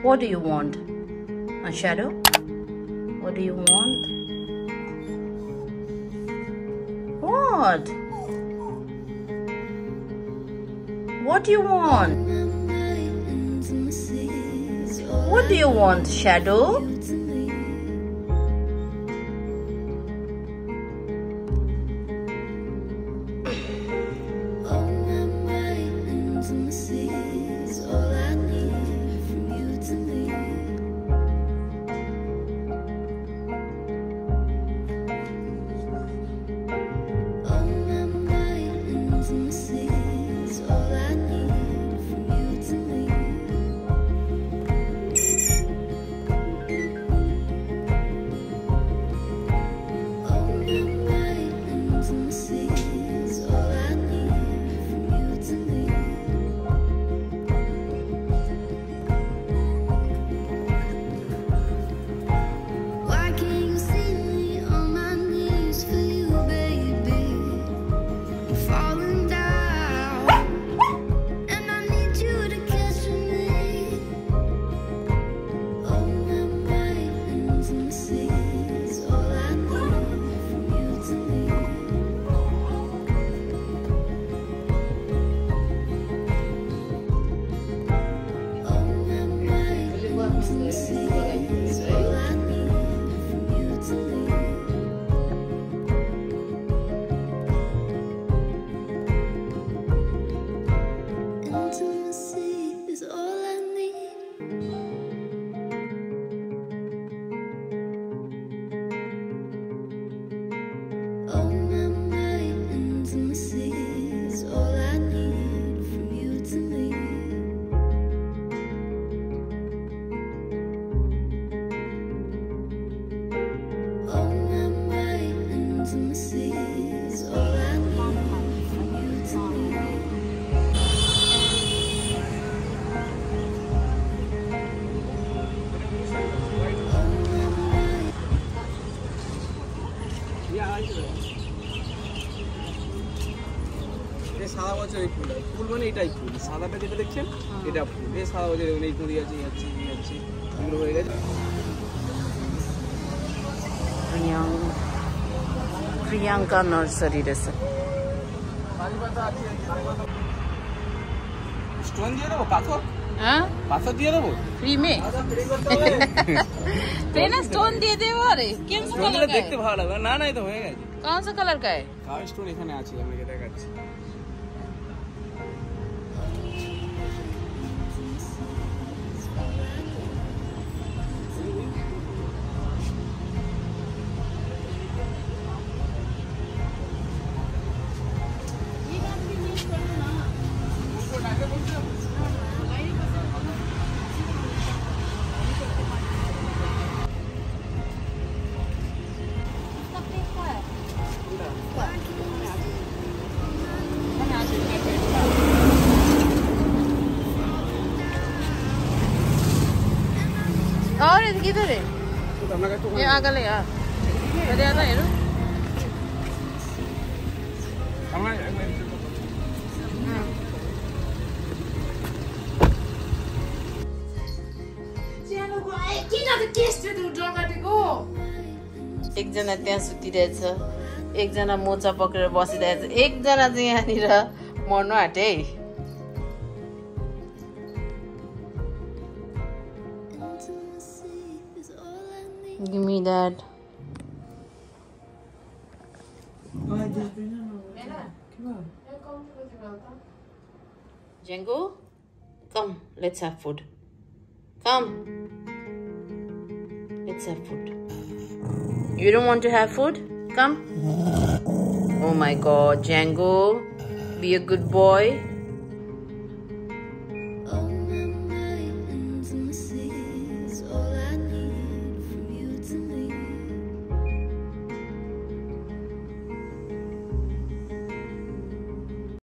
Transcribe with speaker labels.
Speaker 1: What do you want? A shadow? What do you want? What? What do you want? What do you want, Shadow?
Speaker 2: সাদা বছর এই ফুল ফুল মানে এটাই ফুল সাদাটা যেটা দেখছেন এটা ফুল এ সাদা বছর এই কুড়ি আছে যাচ্ছে যাচ্ছে এগুলো হয়ে গেছে
Speaker 1: প্রিয়াঙ্কা নার্সারি রেসে
Speaker 2: স্টোন দিয়ে দেবো পাথর
Speaker 1: হ্যাঁ?
Speaker 2: স্টোন দিয়ে দেবো?
Speaker 1: কালার
Speaker 2: দেখতে ভালো লাগবে। না
Speaker 1: নাই কালার
Speaker 2: কা স্টোন এখানে আছে আমি দেখাচ্ছি।
Speaker 1: किधर है। यार अरे आता
Speaker 2: है
Speaker 1: एकजना त्यहाँ सुतिरहेछ एकजना मोचा पक्रेर बसिरहेछ। एकजना चाहिँ यहाँनिर मर्नु आँटे Give me that. Django, come, let's have food. Come. Let's have food. You don't want to have food? Come. Oh my god, Django, be a good boy.